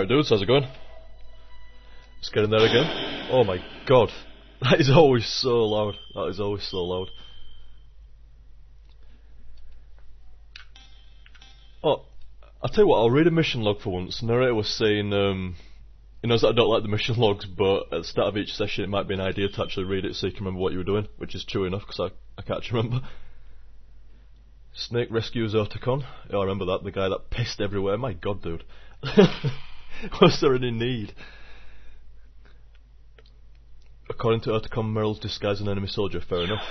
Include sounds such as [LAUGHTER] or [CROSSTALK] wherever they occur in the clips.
Alright dudes, how's it going? Let's get in there again. Oh my god. [LAUGHS] That is always so loud. That is always so loud. Oh, I'll tell you what, I'll read a mission log for once. Narrator was saying, um, knows that I don't like the mission [LAUGHS] logs, but at the start of each session it might be an idea to actually read it so you can remember what you were doing, which is true enough, because I, I can't [LAUGHS] remember. Snake rescues Otacon. Oh, I remember that, the guy that pissed everywhere. My god, dude. [LAUGHS] Was there any need? According to Otacon, Meryl's disguised an enemy soldier. Fair enough.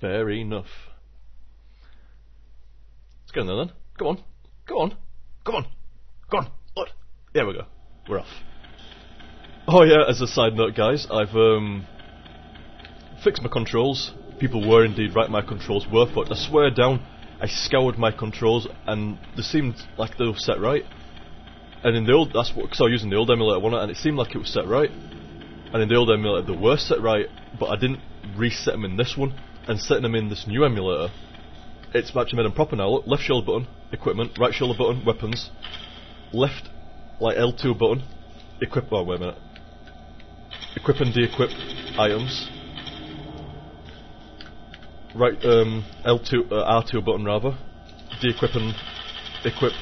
Fair enough. Let's get in there then. Come on. Come on. Come on. Come on. Look. There we go. We're off. Oh yeah, as a side note guys, I've um fixed my controls. People were indeed right, my controls were fucked. I swear down, I scoured my controls and they seemed like they were set right. And in the old, that's what, because I was using the old emulator one, and it seemed like it was set right. And in the old emulator they were set right, but I didn't reset them in this one, and setting them in this new emulator, it's actually made them proper now. Look, left shoulder button, equipment, right shoulder button, weapons, left, like L2 button, equip, oh wait a minute, equip and de-equip items, right, um, L2, uh, R2 button rather, de-equip and equip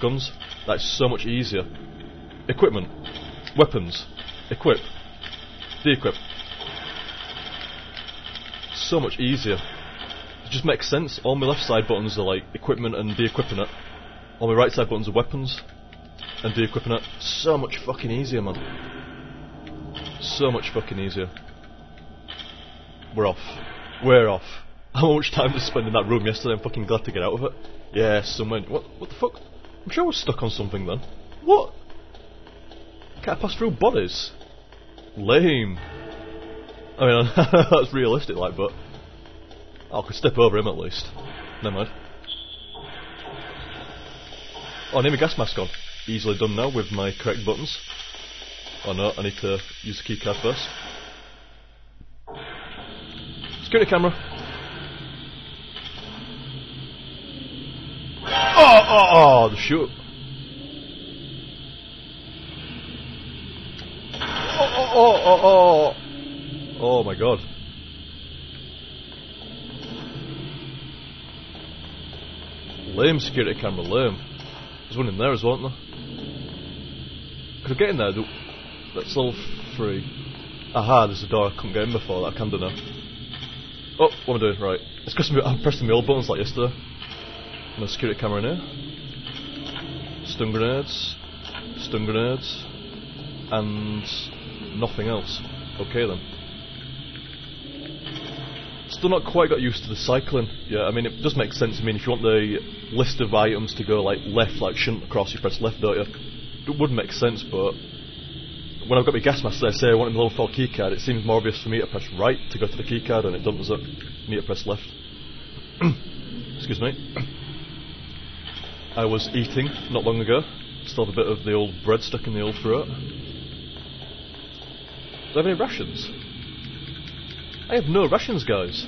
guns, that's so much easier. Equipment, weapons, equip, de-equip. So much easier. It just makes sense. All my left side buttons are like equipment and de-equipping it. All my right side buttons are weapons and de-equipping it. So much fucking easier, man. So much fucking easier. We're off. We're off. [LAUGHS] How much time did I spend in that room yesterday? I'm fucking glad to get out of it. Yeah, someone. What? What the fuck? I'm sure I was stuck on something then. What? Can't pass through bodies? Lame. I mean, [LAUGHS] that's realistic, like, but I could step over him at least. Never mind. Oh, I need my gas mask on. Easily done now with my correct buttons. Oh no, I need to use the keycard first. Security camera. Oh, oh, oh, the shoot. Oh, oh, oh, oh. Oh Oh, my god. Lame security camera, lame. There's one in there as well, wasn't there? Could I get in there? That's all free. Aha, there's a door I couldn't get in before that I can do now. Oh, what am I doing? Right. It's because I'm pressing the old buttons like yesterday. No security camera in here. Stun grenades. Stun grenades. And nothing else. Okay then. Still not quite got used to the cycling. Yeah, I mean it does make sense. I mean if you want the list of items to go like left, like shouldn't across, you press left, don't you? It would make sense, but when I've got my gas mask I say I want a level 4 keycard, it seems more obvious for me to press right to go to the keycard and it doesn't, does it? You need to press left. [COUGHS] Excuse me. I was eating not long ago. Still have a bit of the old bread stuck in the old throat. Do I have any rations? I have no rations, guys.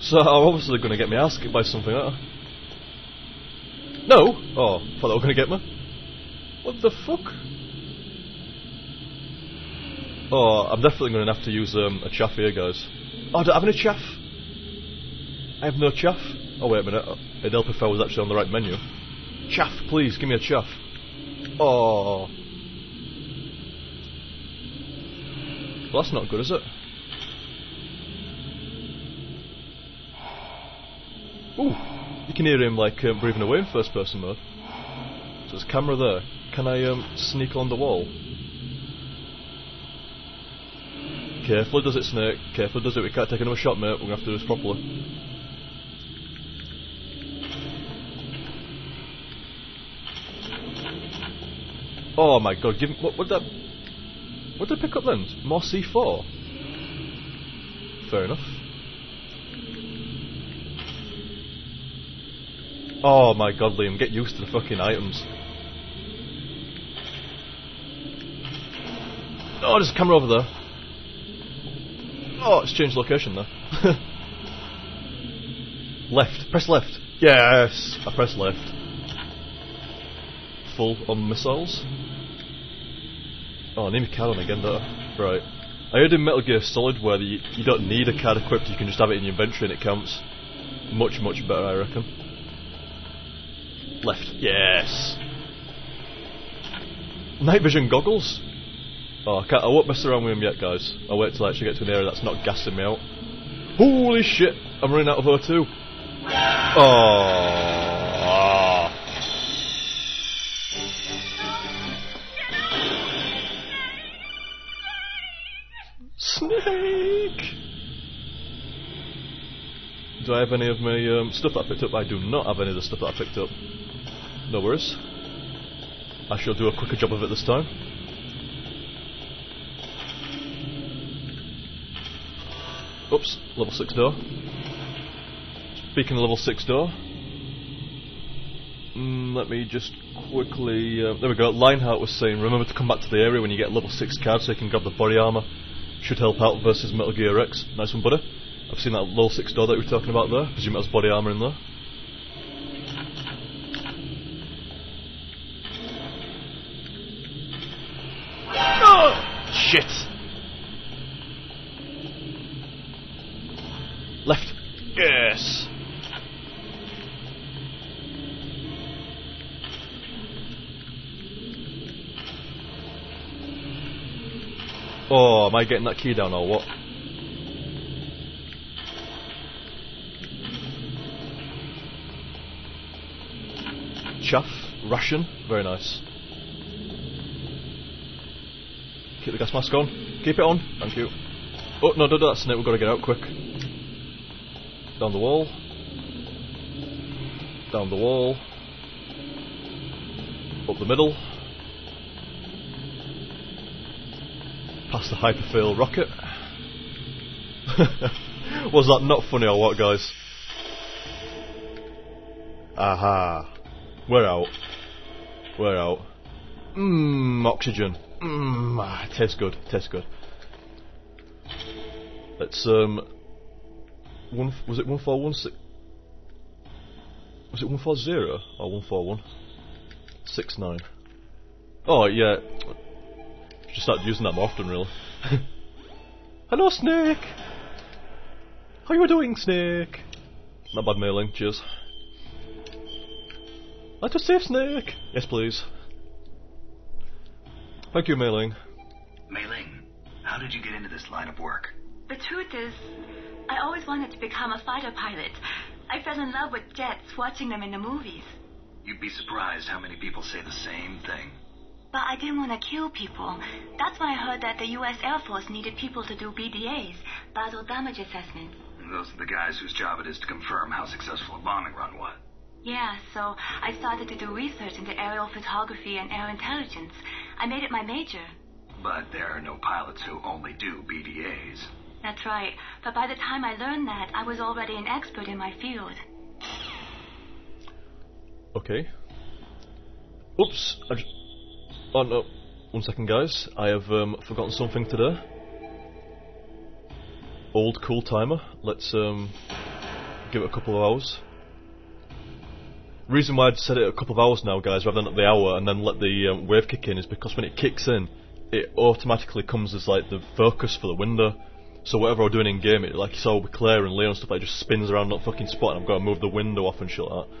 So I'm obviously going to get me ass kicked by something, aren't I? No? Oh, thought they were going to get me. What the fuck? Oh, I'm definitely going to have to use um, a chaff here, guys. Oh, do I have any chaff? I have no chaff. Oh, wait a minute. It'd help if I was actually on the right menu. Chaff, please, give me a chaff. Oh. Well, that's not good, is it? Ooh, you can hear him like um, breathing away in first person mode. So there's a camera there. Can I um, sneak on the wall? Carefully does it, Snake. Carefully does it. We can't take another shot, mate. We're gonna have to do this properly. Oh my god, give me, what what did I pick up then? More C4? Fair enough. Oh my god, Liam, get used to the fucking items. Oh, there's a camera over there. Oh, it's changed location there. [LAUGHS] left. Press left. Yes, I press left. Full on missiles. Oh, I need a card on again, though. Right. I heard in Metal Gear Solid where the, you don't need a card equipped, you can just have it in your inventory and it counts. Much, much better, I reckon. Left. Yes! Night vision goggles? Oh, I, I won't mess around with them yet, guys. I'll wait till I actually get to an area that's not gassing me out. Holy shit! I'm running out of O2. Oh. Snake! Do I have any of my um, stuff that I picked up? I do not have any of the stuff that I picked up. No worries. I shall do a quicker job of it this time. Oops, level 6 door. Speaking of level 6 door, mm, let me just quickly. Uh, there we go. Lionheart was saying, remember to come back to the area when you get level 6 cards so you can grab the body armour. Should help out versus Metal Gear REX. Nice one, buddy. I've seen that level 6 door that we were talking about there. Presume it has body armour in there. Oh! Shit! Left. Yes! Oh, am I getting that key down or what? Chaff, Russian, very nice. Keep the gas mask on. Keep it on, thank you. Oh, no, no, that's it, we've got to get out quick. Down the wall. Down the wall. Up the middle. Past the hyperfail rocket. [LAUGHS] Was that not funny or what, guys? Aha. We're out. We're out. Mmm, oxygen. Mmm, ah, tastes good, tastes good. Let's, um... One, was it 1416? Was it 140 or 141? 69. Oh, yeah. Should start using that more often, really. [LAUGHS] Hello, Snake! How you doing, Snake? Not bad Mei-Ling, cheers. Let us save Snake! Yes, please. Thank you, Mei-Ling. Mei-Ling, how did you get into this line of work? The truth is, I always wanted to become a fighter pilot. I fell in love with jets watching them in the movies. You'd be surprised how many people say the same thing. But I didn't want to kill people. That's why I heard that the U.S. Air Force needed people to do BDAs, battle damage assessments. And those are the guys whose job it is to confirm how successful a bombing run was. Yeah, so I started to do research into aerial photography and air intelligence. I made it my major. But there are no pilots who only do BDAs. That's right. But by the time I learned that, I was already an expert in my field. Okay. Oops. I just... Oh no. One second, guys. I have um, forgotten something today. Old cool timer. Let's um, give it a couple of hours. Reason why I'd set it a couple of hours now, guys, rather than at the hour and then let the um, wave kick in, is because when it kicks in, it automatically comes as like the focus for the window. So whatever I'm doing in game, it like you saw with and Leo and stuff, like, just spins around that fucking spot, and I've got to move the window off and shit like that.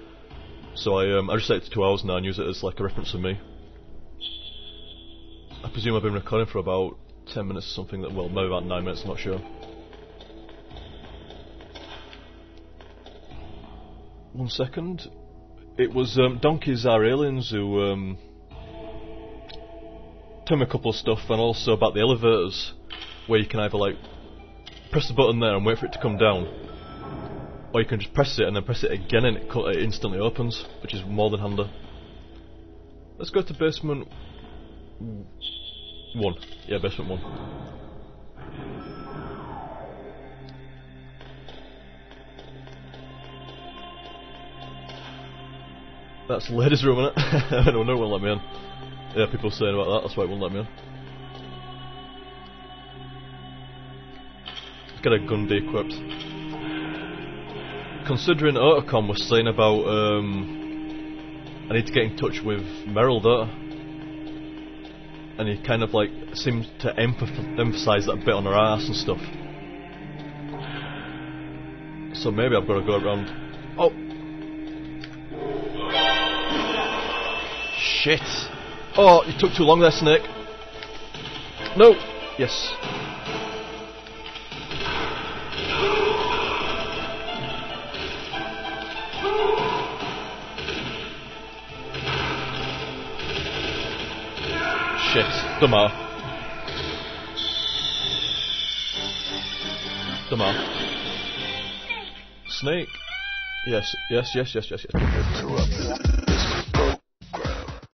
So I um, I just set it to two hours now and use it as like a reference for me. Presume I've been recording for about ten minutes or something. That well, maybe about nine minutes. I'm not sure. One second. It was um, Donkeys Are Aliens who um, told me a couple of stuff, and also about the elevators, where you can either like press the button there and wait for it to come down, or you can just press it and then press it again and it, it instantly opens, which is more than handy. Let's go to basement one. Yeah, basement one. That's the ladies' room, isn't it? [LAUGHS] I don't know, it won't let me in. Yeah, people saying about that, that's why it won't let me in. Get a gun de-equipped. Considering Otacon was saying about um, I need to get in touch with I? And he kind of like seems to emph- emphasise that a bit on her ass and stuff. So maybe I've got to go around. Oh! Shit! Oh, you took too long there, Snake. No! Yes. Shit. Dummer. Dummer. Snake. Yes, yes, yes, yes, yes, yes.